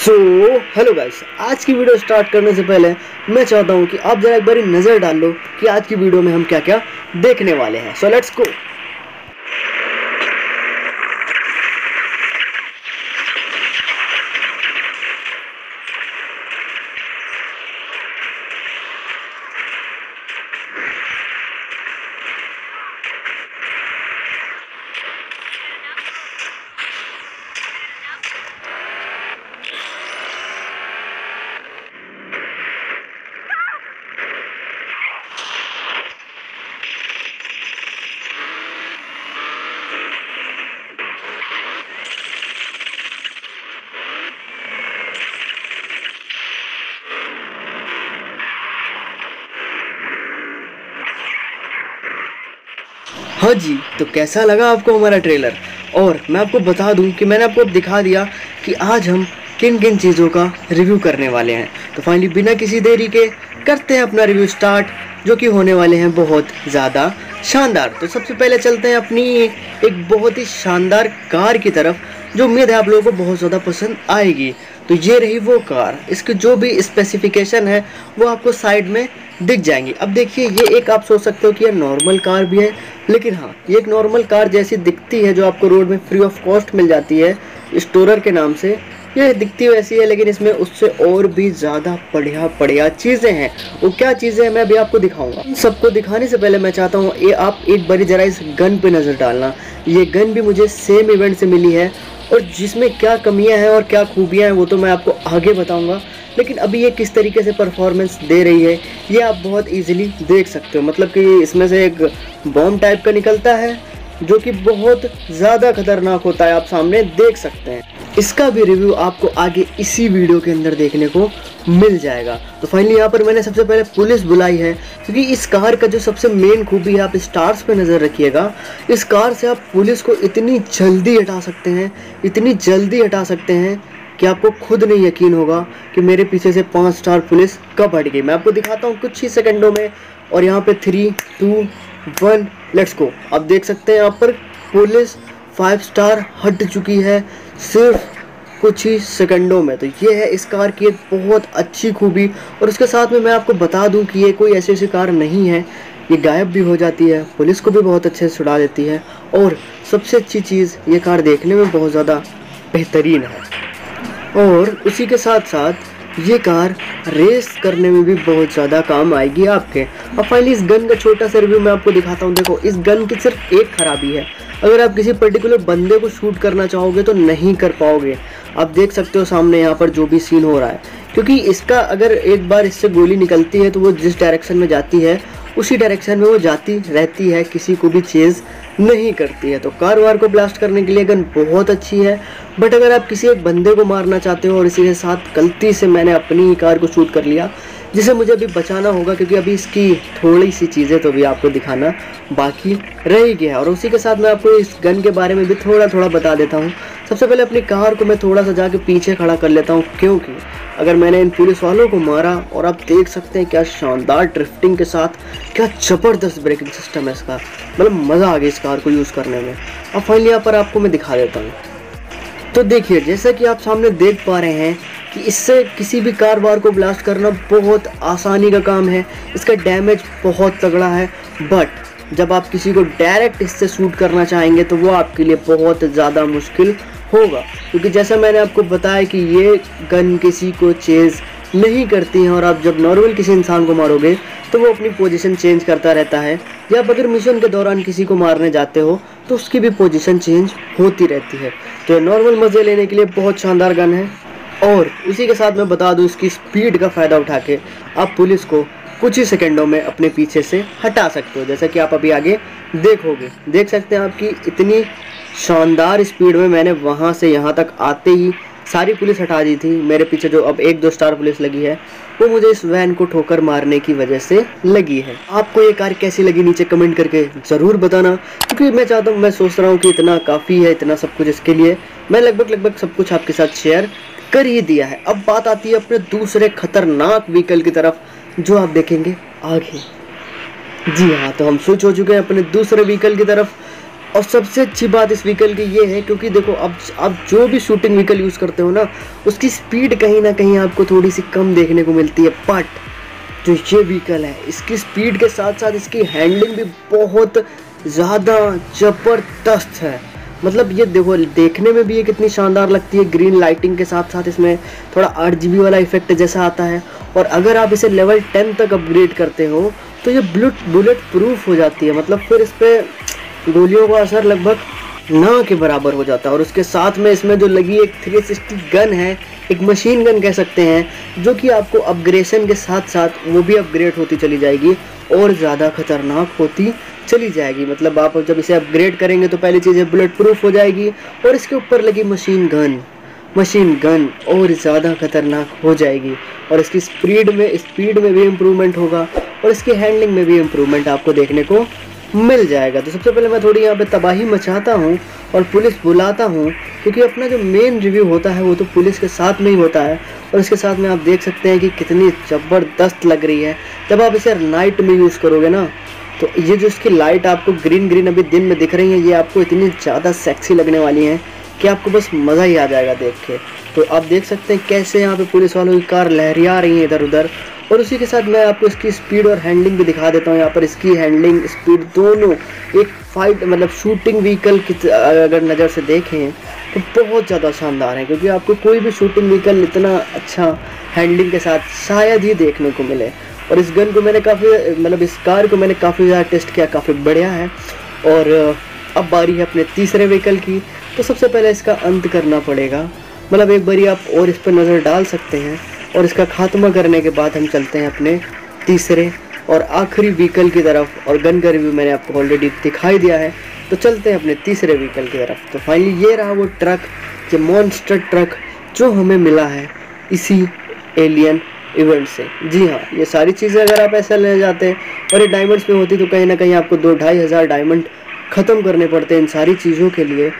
So hello guys आज की video start करने से पहले मैं चाहता हूँ कि आप जरा एक बारी नज़र डाल लो कि आज की वीडियो में हम क्या क्या देखने वाले हैं। सो लेट्स गो हाँ जी तो कैसा लगा आपको हमारा ट्रेलर और मैं आपको बता दूँ कि मैंने आपको दिखा दिया कि आज हम किन किन चीज़ों का रिव्यू करने वाले हैं। तो फाइनली बिना किसी देरी के करते हैं अपना रिव्यू स्टार्ट जो कि होने वाले हैं बहुत ज़्यादा शानदार। तो सबसे पहले चलते हैं अपनी एक बहुत ही शानदार कार की तरफ़, जो उम्मीद है आप लोगों को बहुत ज़्यादा पसंद आएगी। तो ये रही वो कार। इसकी जो भी स्पेसिफिकेशन है, वो आपको साइड में दिख जाएँगी। अब देखिए, ये एक आप सोच सकते हो कि ये नॉर्मल कार भी है, लेकिन हाँ ये एक नॉर्मल कार जैसी दिखती है जो आपको रोड में फ्री ऑफ़ कॉस्ट मिल जाती है स्टोरर के नाम से। ये दिखती वैसी है, लेकिन इसमें उससे और भी ज़्यादा बढ़िया बढ़िया चीज़ें हैं। वो क्या चीज़ें हैं, मैं अभी आपको दिखाऊँगा। सबको दिखाने से पहले मैं चाहता हूँ, ये आप एक बारी ज़रा इस गन पे नज़र डालना। ये गन भी मुझे सेम इवेंट से मिली है, और जिसमें क्या कमियाँ हैं और क्या खूबियाँ हैं, वो तो मैं आपको आगे बताऊँगा। लेकिन अभी ये किस तरीके से परफॉर्मेंस दे रही है, ये आप बहुत इजीली देख सकते हो। मतलब कि इसमें से एक बॉम्ब टाइप का निकलता है, जो कि बहुत ज़्यादा खतरनाक होता है, आप सामने देख सकते हैं। इसका भी रिव्यू आपको आगे इसी वीडियो के अंदर देखने को मिल जाएगा। तो फाइनली यहाँ पर मैंने सबसे पहले पुलिस बुलाई है, क्योंकि इस कार का जो सबसे मेन खूबी है, आप स्टार्स पे नज़र रखिएगा, इस कार से आप पुलिस को इतनी जल्दी हटा सकते हैं, इतनी जल्दी हटा सकते हैं कि आपको खुद नहीं यकीन होगा कि मेरे पीछे से पाँच स्टार पुलिस कब हट गई। मैं आपको दिखाता हूँ कुछ ही सेकंडों में और यहाँ पे three two one let's go आप देख सकते हैं यहाँ पर पुलिस फाइव स्टार हट चुकी है सिर्फ़ कुछ ही सेकंडों में। तो ये है इस कार की एक बहुत अच्छी खूबी और उसके साथ में मैं आपको बता दूँ कि ये कोई ऐसी ऐसी कार नहीं है। ये गायब भी हो जाती है, पुलिस को भी बहुत अच्छे से छुड़ा देती है और सबसे अच्छी चीज़ ये कार देखने में बहुत ज़्यादा बेहतरीन है। और उसी के साथ साथ ये कार रेस करने में भी बहुत ज़्यादा काम आएगी आपके। अब फाइनली इस गन का छोटा सा रिव्यू मैं आपको दिखाता हूँ। देखो, इस गन की सिर्फ़ एक खराबी है। अगर आप किसी पर्टिकुलर बंदे को शूट करना चाहोगे तो नहीं कर पाओगे। आप देख सकते हो सामने यहाँ पर जो भी सीन हो रहा है। क्योंकि इसका अगर एक बार इससे गोली निकलती है तो वो जिस डायरेक्शन में जाती है, उसी डायरेक्शन में वो जाती रहती है किसी को भी चेज़ नहीं करती है। तो कार वार को ब्लास्ट करने के लिए गन बहुत अच्छी है। बट अगर आप किसी एक बंदे को मारना चाहते हो और इसी के साथ गलती से मैंने अपनी कार को शूट कर लिया जिसे मुझे अभी बचाना होगा, क्योंकि अभी इसकी थोड़ी सी चीज़ें तो अभी आपको दिखाना बाकी रह गया और उसी के साथ मैं आपको इस गन के बारे में भी थोड़ा थोड़ा बता देता हूँ। सबसे पहले अपनी कार को मैं थोड़ा सा जाके पीछे खड़ा कर लेता हूँ, क्योंकि अगर मैंने इन पुलिस वालों को मारा, और आप देख सकते हैं क्या शानदार ड्रिफ्टिंग के साथ, क्या ज़बरदस्त ब्रेकिंग सिस्टम है इसका। मतलब मज़ा आ गया इस कार को यूज़ करने में। अब फाइनली यहाँ पर आपको मैं दिखा देता हूँ। तो देखिए, जैसा कि आप सामने देख पा रहे हैं कि इससे किसी भी कार वार को ब्लास्ट करना बहुत आसानी का काम है। इसका डैमेज बहुत तगड़ा है बट जब आप किसी को डायरेक्ट इससे शूट करना चाहेंगे तो वो आपके लिए बहुत ज़्यादा मुश्किल होगा। क्योंकि जैसा मैंने आपको बताया कि ये गन किसी को चेज़ नहीं करती हैं, और आप जब नॉर्मल किसी इंसान को मारोगे तो वो अपनी पोजीशन चेंज करता रहता है। या आप अगर मिशन के दौरान किसी को मारने जाते हो तो उसकी भी पोजीशन चेंज होती रहती है। तो नॉर्मल मज़े लेने के लिए बहुत शानदार गन है। और उसी के साथ मैं बता दूँ इसकी स्पीड का फ़ायदा उठा के आप पुलिस को कुछ ही सेकंडों में अपने पीछे से हटा सकते हो। जैसा कि आप अभी आगे देखोगे। देख सकते हैं आपकी इतनी शानदार स्पीड में मैंने वहाँ से यहाँ तक आते ही सारी पुलिस हटा दी थी। मेरे पीछे जो अब एक दो स्टार पुलिस लगी है, वो मुझे इस वैन को ठोकर मारने की वजह से लगी है। आपको ये कार कैसी लगी नीचे कमेंट करके ज़रूर बताना, क्योंकि मैं चाहता हूँ, मैं सोच रहा हूँ कि इतना काफ़ी है, इतना सब कुछ इसके लिए। मैं लगभग लगभग सब कुछ आपके साथ शेयर कर ही दिया है। अब बात आती है अपने दूसरे खतरनाक व्हीकल की तरफ़, जो आप देखेंगे आगे। जी हाँ तो हम स्विच हो चुके हैं अपने दूसरे व्हीकल की तरफ़। और सबसे अच्छी बात इस व्हीकल की ये है, क्योंकि देखो, अब आप जो भी शूटिंग व्हीकल यूज़ करते हो ना, उसकी स्पीड कहीं ना कहीं आपको थोड़ी सी कम देखने को मिलती है। बट जो ये व्हीकल है, इसकी स्पीड के साथ साथ इसकी हैंडलिंग भी बहुत ज़्यादा ज़बरदस्त है। मतलब ये देखो, देखने में भी ये कितनी शानदार लगती है ग्रीन लाइटिंग के साथ साथ इसमें थोड़ा आठ जी वाला इफ़ेक्ट जैसा आता है। और अगर आप इसे लेवल टेन तक अपग्रेड करते हो तो ये बुलेट बुलेट प्रूफ हो जाती है। मतलब फिर इस पर गोलियों का असर लगभग ना के बराबर हो जाता है। और उसके साथ में इसमें जो लगी एक 360 गन है, एक मशीन गन कह सकते हैं, जो कि आपको अपग्रेशन के साथ साथ वो भी अपग्रेड होती चली जाएगी और ज़्यादा खतरनाक होती चली जाएगी। मतलब आप जब इसे अपग्रेड करेंगे तो पहली चीज़ बुलेट प्रूफ हो जाएगी और इसके ऊपर लगी मशीन गन मशीन गन और ज़्यादा खतरनाक हो जाएगी। और इसकी स्पीड में स्पीड में भी इम्प्रूवमेंट होगा और इसकी हैंडलिंग में भी इम्प्रूवमेंट आपको देखने को मिल जाएगा। तो सबसे पहले मैं थोड़ी यहाँ पे तबाही मचाता हूँ और पुलिस बुलाता हूँ, क्योंकि अपना जो मेन रिव्यू होता है वो तो पुलिस के साथ में ही होता है। और इसके साथ में आप देख सकते हैं कि कितनी ज़बरदस्त लग रही है। जब आप इसे नाइट में यूज़ करोगे ना तो ये जो इसकी लाइट आपको ग्रीन ग्रीन अभी दिन में दिख रही है, ये आपको इतनी ज़्यादा सेक्सी लगने वाली हैं कि आपको बस मज़ा ही आ जाएगा देख के। तो आप देख सकते हैं कैसे यहाँ पे पुलिस वालों की कार लहरिया रही है इधर उधर और उसी के साथ मैं आपको इसकी स्पीड और हैंडलिंग भी दिखा देता हूँ। यहाँ पर इसकी हैंडलिंग स्पीड दोनों एक फाइट मतलब शूटिंग व्हीकल की अगर नज़र से देखें तो बहुत ज़्यादा शानदार है, क्योंकि आपको कोई भी शूटिंग व्हीकल इतना अच्छा हैंडलिंग के साथ शायद ही देखने को मिले। और इस गन को मैंने काफ़ी मतलब इस कार को मैंने काफ़ी ज़्यादा टेस्ट किया, काफ़ी बढ़िया है। और अब बारी है अपने तीसरे व्हीकल की तो सबसे पहले इसका अंत करना पड़ेगा। मतलब एक बारी आप और इस पर नज़र डाल सकते हैं। और इसका खात्मा करने के बाद हम चलते हैं अपने तीसरे और आखिरी व्हीकल की तरफ़ और गन का रिव्यू मैंने आपको ऑलरेडी दिखाई दिया है। तो चलते हैं अपने तीसरे व्हीकल की तरफ़। तो फाइनली ये रहा वो ट्रक ये मॉन्स्टर ट्रक जो हमें मिला है इसी एलियन इवेंट से। जी हाँ ये सारी चीज़ें अगर आप ऐसा ले जाते और ये डायमंड्स में होती तो कहीं ना कहीं आपको दो ढाई हज़ार डायमंड ख़त्म करने पड़ते इन सारी चीज़ों के लिए।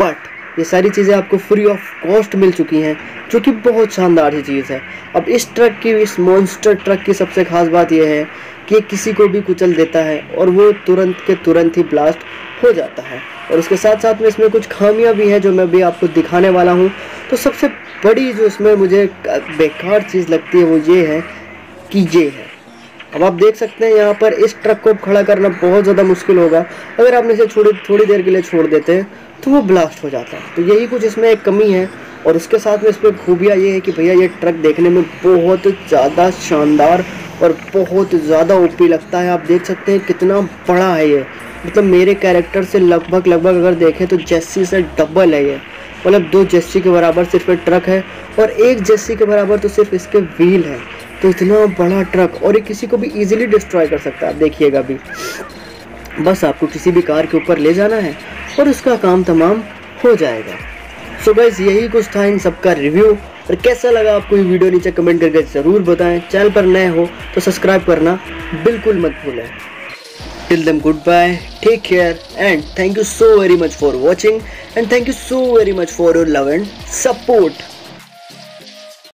बट ये सारी चीज़ें आपको फ्री ऑफ़ कॉस्ट मिल चुकी हैं, जो कि बहुत शानदार ही चीज़ है। अब इस ट्रक की, इस मॉन्स्टर ट्रक की सबसे खास बात यह है कि किसी को भी कुचल देता है और वो तुरंत के तुरंत ही ब्लास्ट हो जाता है। और उसके साथ साथ में इसमें कुछ खामियाँ भी हैं जो मैं भी आपको दिखाने वाला हूँ। तो सबसे बड़ी जो इसमें मुझे बेकार चीज़ लगती है वो ये है कि ये है। अब आप देख सकते हैं यहाँ पर इस ट्रक को खड़ा करना बहुत ज़्यादा मुश्किल होगा। अगर आपने इसे छोड़ी, थोड़ी देर के लिए छोड़ देते हैं तो वो ब्लास्ट हो जाता है। तो यही कुछ इसमें एक कमी है और उसके साथ में इसमें खूबियाँ ये है कि भैया ये ट्रक देखने में बहुत ज़्यादा शानदार और बहुत ज़्यादा ओपी लगता है। आप देख सकते हैं कितना बड़ा है ये। मतलब मेरे कैरेक्टर से लगभग लगभग अगर देखें तो जेस्सी से डबल है ये। मतलब दो जेस्सी के बराबर सिर्फ़ ट्रक है और एक जेस्सी के बराबर तो सिर्फ़ इसके व्हील है। तो इतना बड़ा ट्रक और ये किसी को भी इजीली डिस्ट्रॉय कर सकता है। देखिएगा भी। बस आपको किसी भी कार के ऊपर ले जाना है और उसका काम तमाम हो जाएगा। सो so यही कुछ था इन सबका रिव्यू और कैसा लगा आपको ये वीडियो नीचे कमेंट करके ज़रूर बताएँ। चैनल पर नए हो तो सब्सक्राइब करना बिल्कुल मत भूलें। Till then good bye take care and thank you so very much for watching and thank you so very much for your love and support